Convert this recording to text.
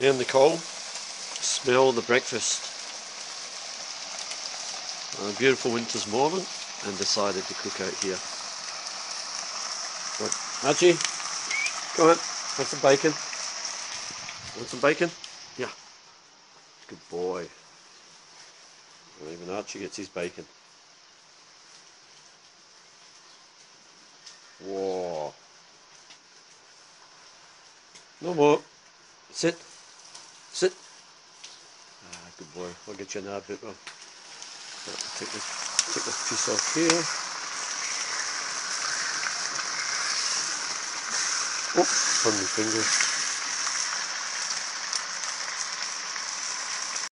Down the coal, smell the breakfast. A beautiful winter's morning and decided to cook out here. Right, Archie, come on, have some bacon. Want some bacon? Yeah. Good boy. And even Archie gets his bacon. Whoa. No more. Sit. Sit. Ah, good boy. I'll get you another bit, Rob. Take this, take this piece off here. Oh, on my fingers.